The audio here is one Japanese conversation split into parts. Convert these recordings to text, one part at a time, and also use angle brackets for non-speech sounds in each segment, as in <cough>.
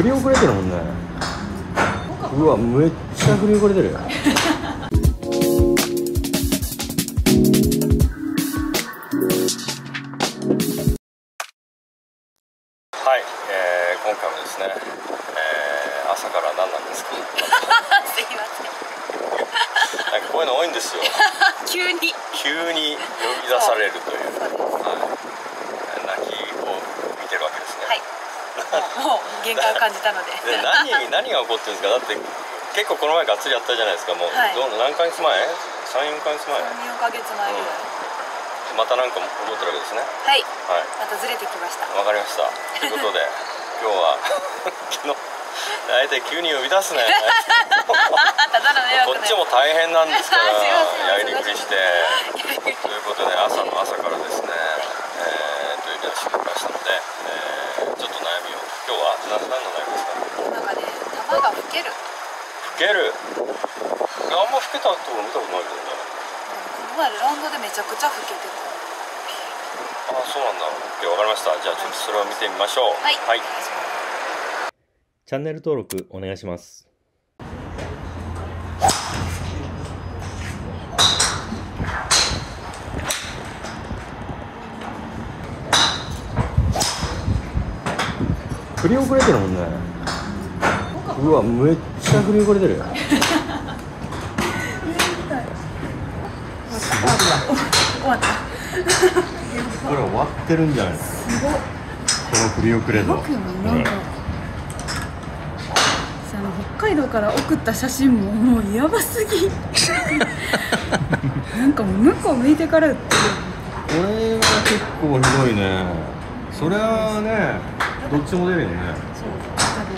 振り遅れてるもんね。うわめっちゃ振り遅れてるはい、えー、今回もですね、えー、朝から何なんですか？<laughs> すいまなんかこういうの多いんですよ。せ <laughs> ん急に。急に呼び出されるという。はい、泣きを見てるわけですね、はいもうもう限界を感じたので。で何 <laughs> 何が起こってるんですか？だって結構この前がっつりやったじゃないですかもう、はい。どう何ヶ月前？34ヶ月前？4ヶ月前ぐらい、またなんか起こってるわけですね。はい。はい。またずれてきました。わかりました。ということで <laughs> 今日は <laughs> 昨日あえて急に呼び出すね。ただの迷惑こっちも大変なんですからやりくりし。てということで朝の朝からですねえー、というのをしてきましたので、えー、ちょっと悩みを今日は何何の悩みですかなんかね玉が吹ける。老ける。あんま老けたところ見たことないけどね。この前ラウンドでめちゃくちゃ吹けてた。あそうなんだ。わかりました。じゃあちょっとそれを見てみましょう。はい、はい。チャンネル登録お願いします振り遅れてるもんね。うわめっちゃ振り遅れてる終わったこれ終わってるんじゃない？のこすごっ。の振り遅れの。僕もなん。か、あの北海道から送った写真ももうやばすぎ。<laughs> なんかもう向こう向いてから打ってこれは結構ひどいねそれはねどっちも出るよね。そう多分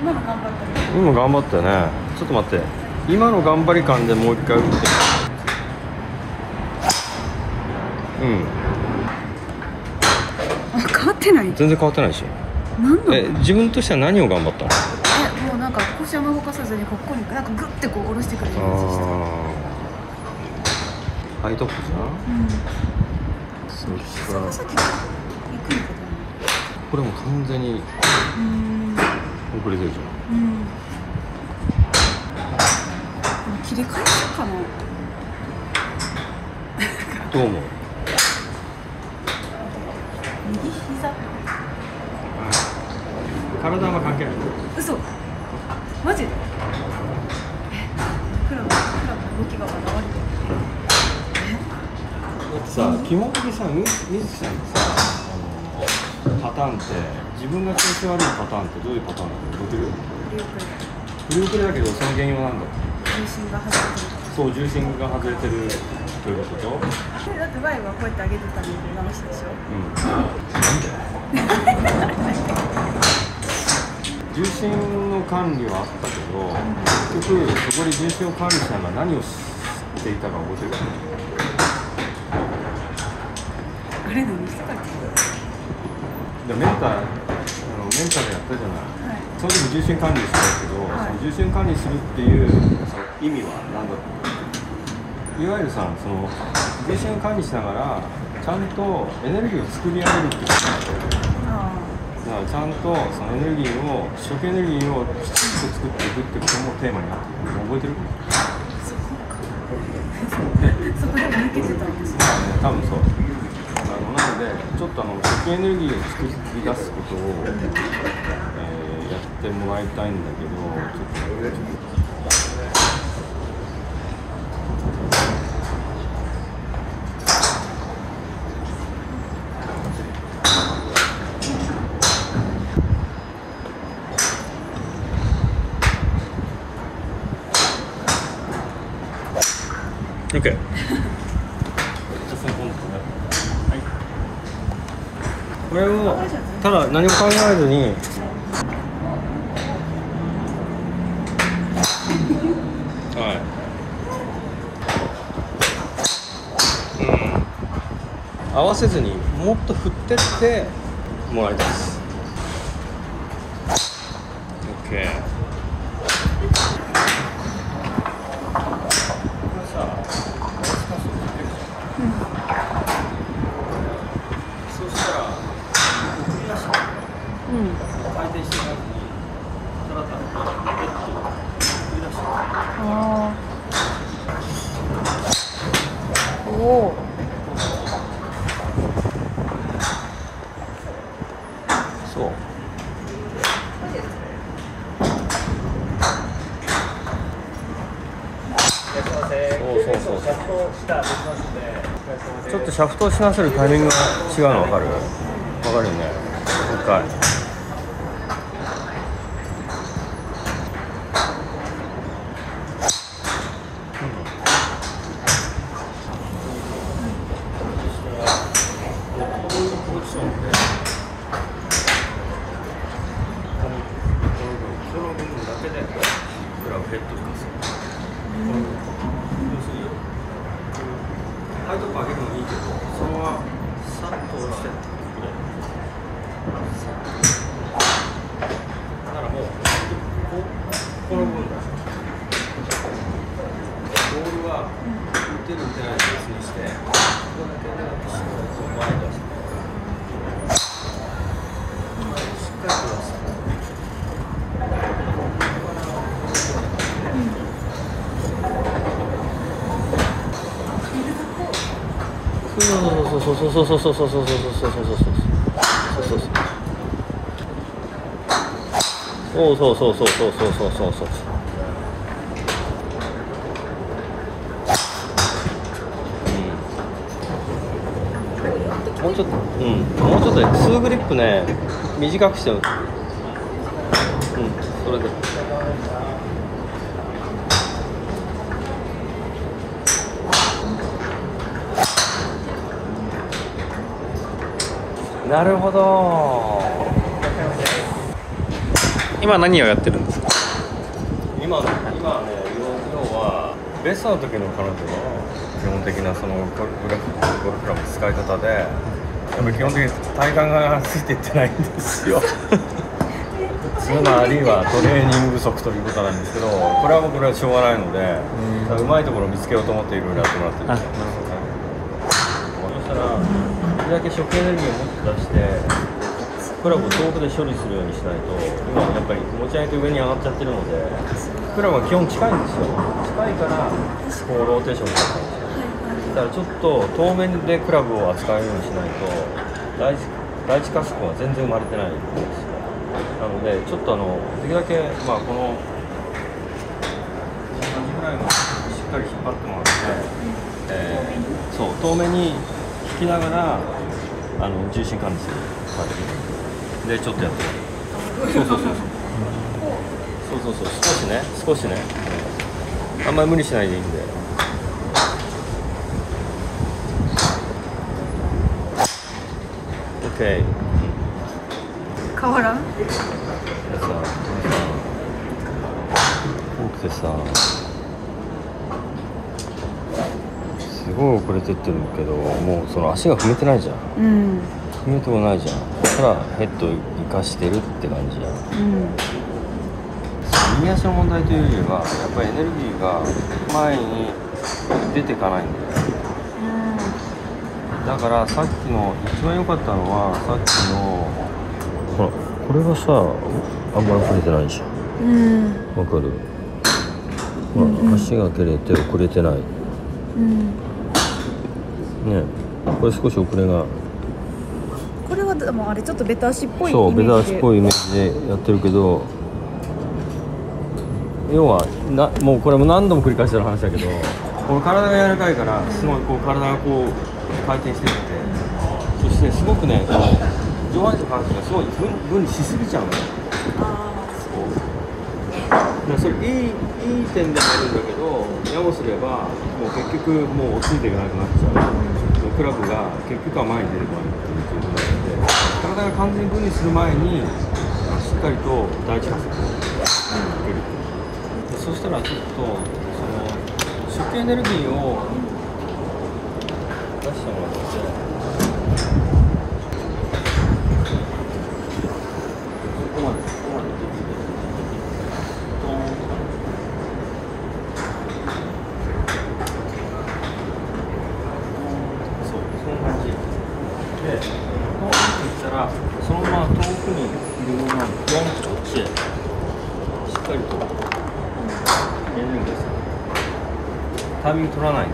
今の頑張ったね。今頑張ったよねちょっと待って。今の頑張り感でもう一回打って。うん。あ変わってない？全然変わってないでしょえ自分としては何を頑張ったの？えもうなんか腰山動かさずにここになんかグッてこう下ろしてくれるやつした。ああハイトップじゃん？うん。そしたらくのか。これもう完全に遅れてるじゃん。うん。切り替えようかな。どう思う右膝体は関係ない嘘マジでえクラブクラブの動きがまだ悪いだってさ基本的にさみ水木さんのさあのパターンって自分が調子悪いパターンってどういうパターンなの？覚えてる了解振り遅れだけどその原因は何だ？重心が外れてる。そう重心が外れてるということ？とでだって前はこうやって上げてたのに直したでしょ？うん。重心の管理はあったけど結局そこで重心を管理したのは何をしていたか覚えてる？あれ何したかってでメンターあのメンターでやったじゃないはいその時重心管理したけど、はいその重心管理するっていう意味は何だったいわゆるさその重心を管理しながらちゃんとエネルギーを作り上げるってことあだか。らちゃんとそのエネルギーを初期エネルギーをきちんと作っていくってこともテーマになってる覚えてるあそこか <laughs> そこでも抜けてたんですね多分そうでちょっとあの食エネルギーを作り出すことを、えーやってもらいたいんだけどちょっとこれをただ何も考えずに。はい。うん。合わせずにもっと振ってってもらいたいです OK これさそうそうそうちょっとシャフトをしなせるタイミングが違うの分かる？understand. そうそうそうそうそうそうそうそうそうそうそうそうそうそうそうそうそうそうそうもうちょっとうんもうちょっとねツーグリップね短くしてうんそれでなるほど。今何をやってるんですか？今今ね要要はベストの時の彼女の基本的なそのゴルフゴルフクラブの使い方でやっぱり基本的に体幹がついていってないんですよ。つまりはトレーニング不足ということなんですけどこれはもうこれはしょうがないのでうまいところを見つけようと思っていろいろやってもらってるんですよそしたらできるだけ初期エネルギーを持って出してクラブを遠くで処理するようにしないと今やっぱり持ち上げて上に上がっちゃってるのでクラブは基本近いんですよ。近いからこうローテーションになったんですよ。だからちょっと遠目でクラブを扱うようにしないと第一第一加速は全然生まれてないんですよ。なのでちょっとあのできるだけまあこの同じぐらいのしっかり引っ張ってもらって、えーそう遠目に引きながらあの重心管理する感じでちょっとやってそうそうそう。そうそうそうそう少しね。少しね。あんまり無理しないでいいんで。OK 変わらん？でさ多くてさすごい遅れてってるけどもうその足が踏めてないじゃん。うん踏めてもないじゃん。だからヘッド生かしてるって感じじゃんうん。右足の問題というよりはやっぱりエネルギーが前に出ていかないんだよ。だからさっきの一番良かったのはさっきのほらこれがさあんまり触れてないじゃん。うん。わかる、ほら足が蹴れて遅れてない。うんね。これ少し遅れが。これはでもあれちょっとベタ足っぽいそうベタ足っぽいいイメージでやってるけど要はなもうこれも何度も繰り返してる話だけどこの体が柔らかいからすごいこう体がこう回転してってそしてすごくね上半身の関係がすごい分分離しすぎちゃうのよでそれいいいい点でもあるんだけどやもすればもう結局もう落ち着いていかなくなっちゃう。クラブが結局は前に出てこないっていうことなので体が完全に分離する前にあしっかりと第一加速をかける。でそしたらちょっとその初期エネルギーを出してもらってここまでここまで降らない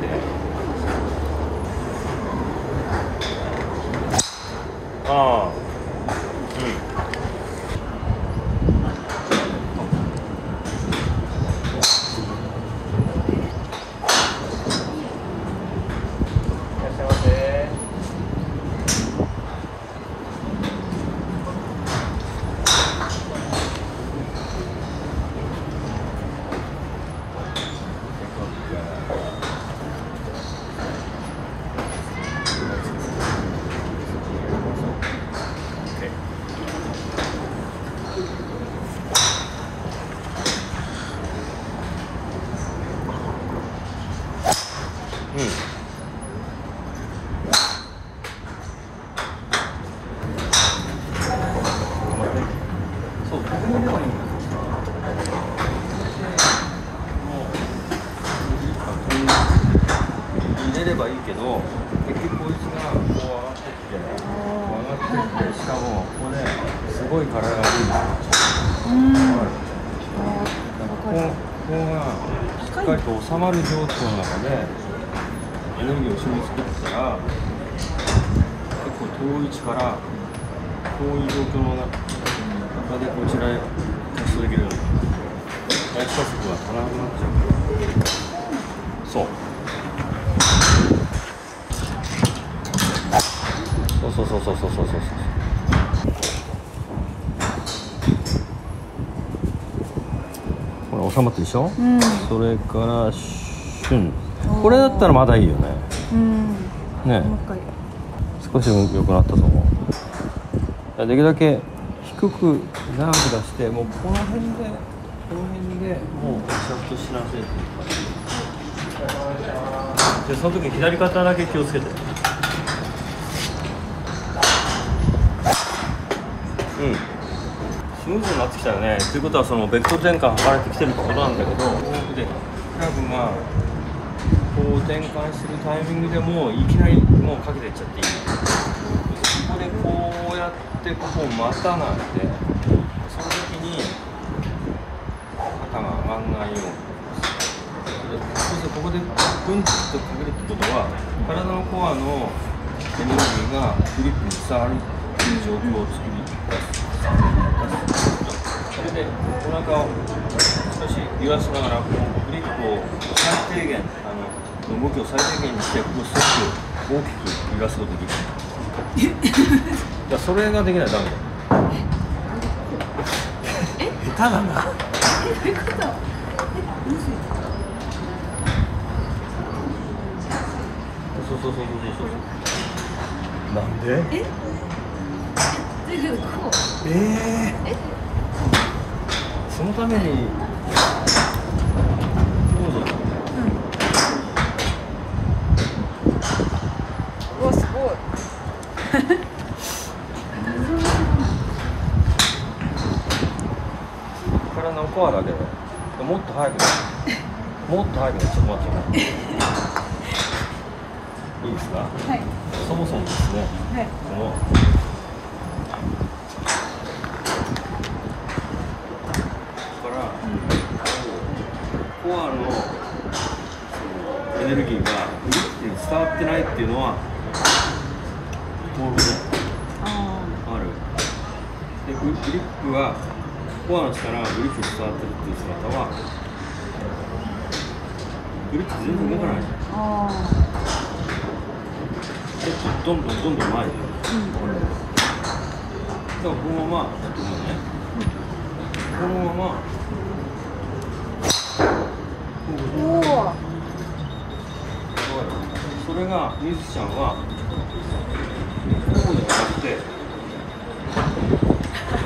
かりと収まる状況の中でエネルギーを染み作ったら結構遠い位置からこうい状況の中でこちらへ発送できるように外出加速が足らなくなっちゃうそう。そうそうそうそうそうそうそう。これ収まってるでしょ、うん。それから旬。これだったらまだいいよね。うん。ね。少し良くなったと思う。できるだけ低く長く出してもうこの辺でこの辺でもうちゃんとしなせていう感じ。でその時に左肩だけ気をつけて。うん。スムーズになってきたよね。ということはそのベクトル転換がれてきてるってことなんだけど。こうでクラブがこう転換するタイミングでもういきなりもうかけていっちゃっていい。ここでこうやってここを待たないでその時に肩が上がんないようにそうする。とここでグンとかけるってことは体のコアのエネルギーがグリップに伝わるっていう状況を作り出す。それでお腹を少し揺らしながらこうグリップを最低限あの動きを最低限にしてここをすごく大きく揺らすこと？ができるいやそれができないと？ダメだよ下手なんだそうそうそうそうそうそうなんでえでこうええそのためにどうぞうわすごい。体のコアだけでもっと早くもっと早くちょっと待っていいですかはいそもそもですねはいこのここから、コアのそのエネルギーがグリップに伝わってないっていうのは当然あある。でググリップがコアの力がグリップに伝わってるっていう姿はグリップ全然動かない。じゃんどんどんどんどん前に。出るだからこのままちょっとごめん。ねこのままおおそれがみずちゃんはこうじゃなくて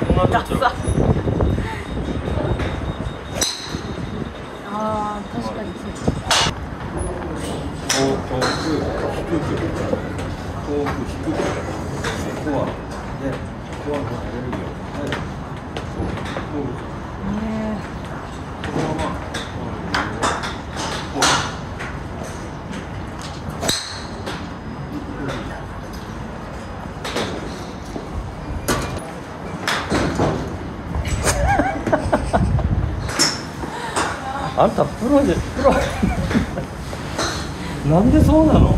こうなっちゃうああ確かにそう。こう遠く。低く。遠く低く。ここはでここはこうエネル文黒いなんでそうなの？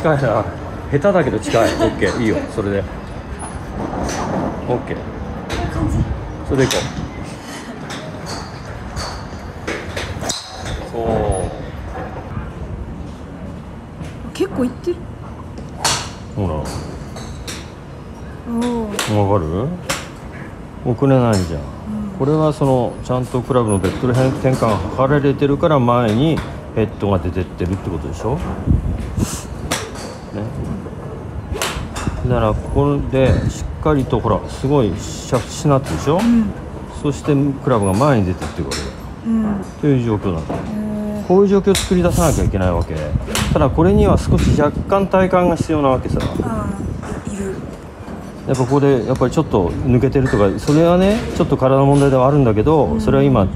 近いな。下手だけど近い。オッケー。いいよ。それで。オッケー。それでいこう。そう。結構いってる。ほら。わかる？遅れないじゃん、これはそのちゃんとクラブのベクトル変転換が測られてるから前にヘッドが出てってるってことでしょ？ねだからここでしっかりとほらすごいシャフトしなってるでしょ、うん。そしてクラブが前に出てってるわけだようん。という状況なんだえこういう状況を作り出さなきゃいけないわけ。ただこれには少し若干体感が必要なわけさ。やっぱここでやっぱりちょっと抜けてるとかそれはねちょっと体の問題ではあるんだけど、それは今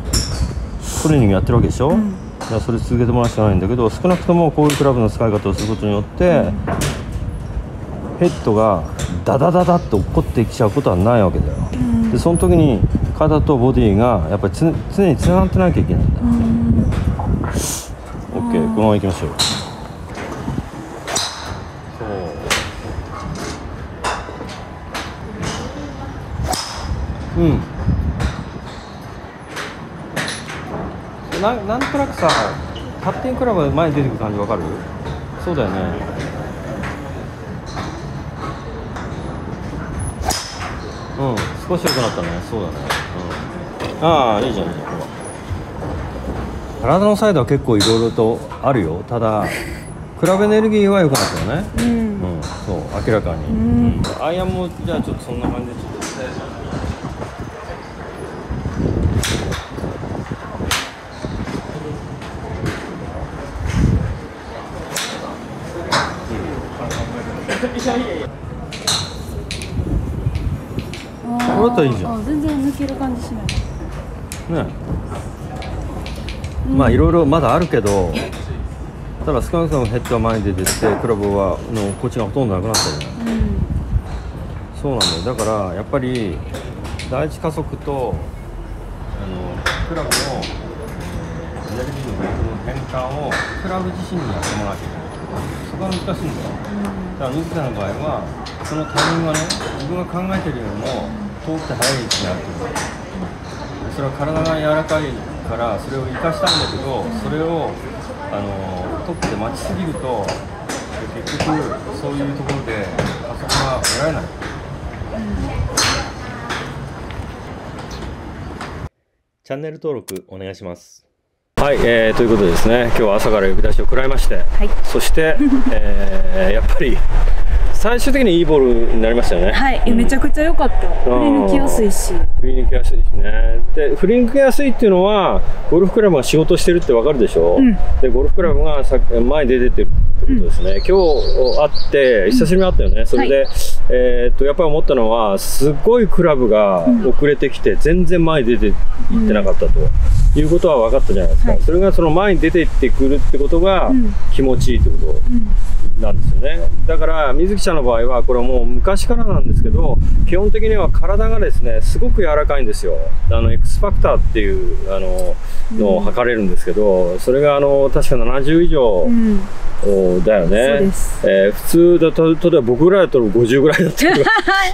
トレーニングやってるわけでしょ、ん。だからそれ続けてもらうしかないんだけど少なくともこういうクラブの使い方をすることによって、ヘッドがダダダダッと落っこってきちゃうことはないわけだよ、でその時に肩とボディがやっぱりつ常につながってなきゃいけないんだ、オッケーこのまま行きましょう。そう。うん。ななんとなくさパッティングクラブが前に出てくる感じわかる？そうだよねうん少し良くなったね。そうだね。うん。ああいいじゃん。いいじゃんほら体のサイドは結構いろいろとあるよ。ただクラブエネルギーは良くなったよね。うん。うん、そう明らかに、ん。アイアンもじゃあちょっとそんな感じで。ちょっとあこれだったらいいじゃん。あ全然抜ける感じしない。ね、まあいろいろまだあるけどただ少なくともヘッドは前に出てってクラブはのこっちがほとんどなくなったじゃないうん。そうなんだよ。だからやっぱり第一加速とあのクラブのエネルギーのベクの変換をクラブ自身にやってもらわなきゃいけないそこが難しいんだよ。だから水田の場合はそのタイミングはね自分が考えてるよりも遠くて速い位置にあるってことそれは体が柔らかいからそれを生かしたんだけどそれをあのトップで待ちすぎると結局そういうところで加速が得られない。チャンネル登録お願いします。はい、えーということでですね今日は朝から呼び出しを食らいまして、はい。そして、えーやっぱり最終的にいいボールになりましたよね。はい。めちゃくちゃ良かった。振り抜きやすいし。振り抜きやすいしね。で振り抜きやすいっていうのはゴルフクラブが仕事してるってわかるでしょ、うん。でゴルフクラブがさ前に出てるってことですね、今日会って久しぶりに会ったよね、それで、えーっとやっぱり思ったのはすっごいクラブが遅れてきて全然前に出ていってなかったと、いうことは分かったじゃないですか、はい。それがその前に出ていってくるってことがうん。気持ちいいってこと、うんなんですよね。だから水木ちゃんの場合はこれはもう昔からなんですけど基本的には体がですねすごく柔らかいんですよ。あの X ファクターっていうあののを測れるんですけどそれがあの確か70以上うん。おだよね、えー普通だと例えば僕ぐらいだと50ぐらいだったけど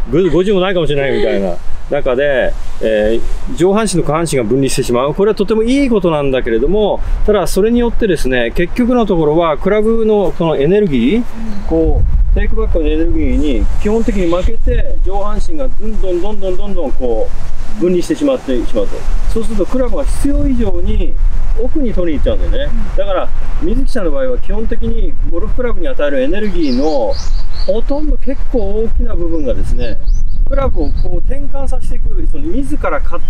ぐ50もないかもしれないみたいな中で、えー上半身と下半身が分離してしまう。これはとてもいいことなんだけれどもただそれによってですね結局のところはクラブのそのエネルギー、こうテイクバックのエネルギーに基本的に負けて上半身がどんどんどんどんどんどんこう分離してしまってしまうと。そうするとクラブが必要以上に奥に取りに行っちゃうんだよね、だから水木ちゃんの場合は基本的にゴルフクラブに与えるエネルギーのほとんど結構大きな部分がですねクラブをこう転換させていくその自らか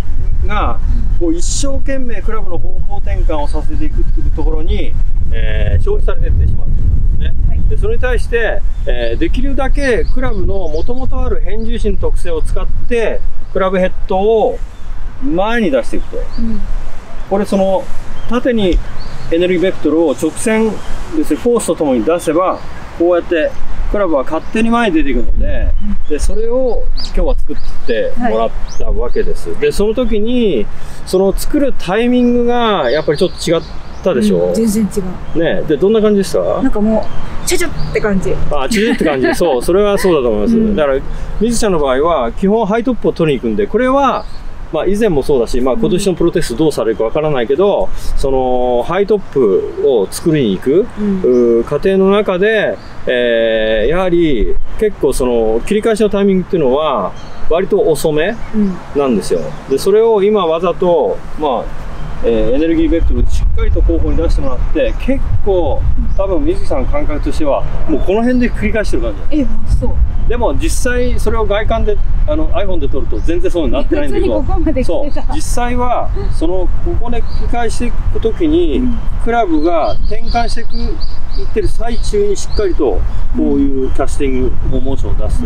がこう一生懸命クラブの方向転換をさせていくっていうところに、えー消費されていってしまうということですね。でそれに対して、えーできるだけクラブのもともとある変重心の特性を使ってクラブヘッドを前に出していくと。これその縦にエネルギーベクトルを直線要するにフォースとともに出せばこうやってクラブは勝手に前に出ていくのででそれを今日は作ってもらったわけです、でその時にその作るタイミングがやっぱりちょっと違ったでしょ、うん全然違う。ねでどんな感じでした？なんかもうチャチャって感じ。あ、縮って感じ。<laughs> そう、それはそうだと思います。うん。だから、水ちゃんの場合は、基本ハイトップを取りに行くんで、これは、まあ、以前もそうだし、まあ、今年のプロテストどうされるかわからないけど、そのハイトップを作りに行く、うん。過程の中で、えーやはり結構その切り返しのタイミングっていうのは割と遅めうん。なんですよ。でそれを今わざと、まあえーエネルギーベクトルしっかりと後方に出してもらって結構多分水木さんの感覚としてはもうこの辺で繰り返してる感じ。えあそう。でも実際それを外観であの iPhone で撮ると全然そうになってないんだけどそう。実際はそのここで繰り返していく時に、うん。クラブが転換していくいってる最中にしっかりとこういうキャスティングモーションを出す、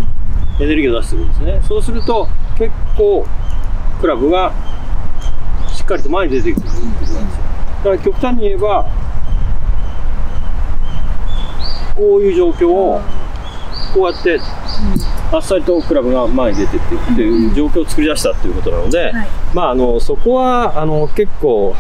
エネルギーを出していくんですね。そうすると結構クラブがしっかりと前に出てくることなんですよ。だから極端に言えばこういう状況をこうやってあっさりとクラブが前に出てってっていう状況を作り出したっていうことなので、はい。まああのそこはあの結構、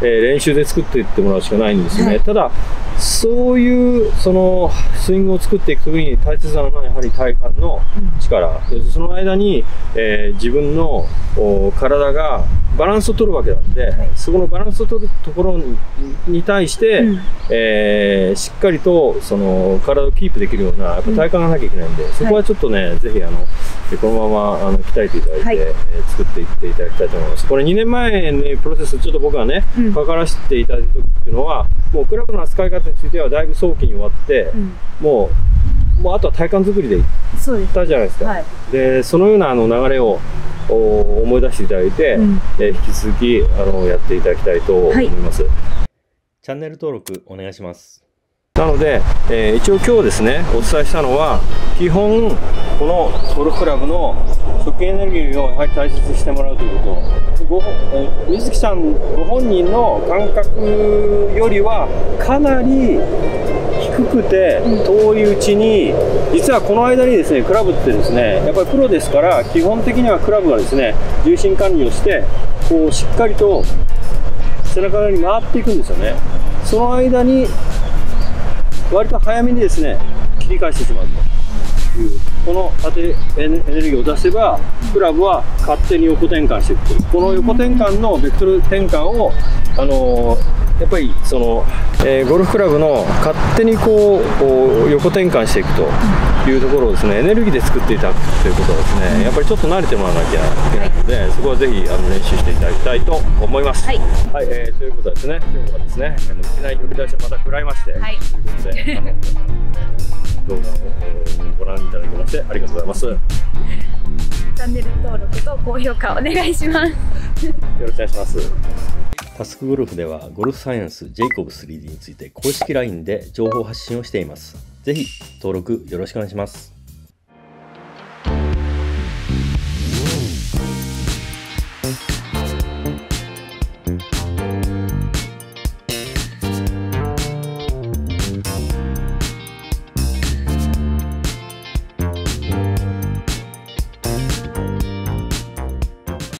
えー練習で作っていってもらうしかないんですよね、はい。ただそういうそのスイングを作っていくときに大切なのはやはり体幹の力、要するにその間に、えー自分のお体がバランスを取るわけなんで、はい。そこのバランスを取るところにに対して、うん。えーしっかりとその体をキープできるようなやっぱ体幹がなきゃいけないんで、そこはちょっとね、ぜひあのこのままあの鍛えていただいて、はい。えー作っていっていただきたいと思います。これ2年前にプロセスちょっと僕がね、うん。かからせていただいた時っていうのはもうクラブの扱い方についてはだいぶ早期に終わって、うん。もうもうあとは体幹作りでいったじゃないですか。はい。でそのようなあの流れをお思い出していただいて、うん。えー引き続きあのやっていただきたいと思います。チャンネル登録お願いしますなので、えー一応今日ですねお伝えしたのは基本このゴルフクラブの食エネルギーをやはり大切にしてもらうということ。ごえー水木さんご本人の感覚よりはかなり低くて遠いうちに実はこの間にですねクラブってですねやっぱりプロですから基本的にはクラブがですね重心管理をしてこうしっかりと背中側に回っていくんですよね。その間に割と早めにですね切り返してしまうというこの縦エネエネルギーを出せばクラブは勝手に横転換していくというこの横転換のベクトル転換をあのーやっぱりその、えーゴルフクラブの勝手にこう横転換していくというところをですねエネルギーで作っていただくということはですねやっぱりちょっと慣れてもらわなきゃいけない。ので、そこはぜひあの練習していただきたいと思います。はい。はい、えーということはですね、今日はですね、いきなり呼び出しをまた食らいまして、はい。ということで、動画をご覧いただきましてありがとうございます。よチャンネル登録と高評価お願いします。ろしくお願いします。タスクゴルフではゴルフサイエンスジェイコブ 3D について公式 LINE で情報発信をしています。ぜひ登録よろしくお願いします。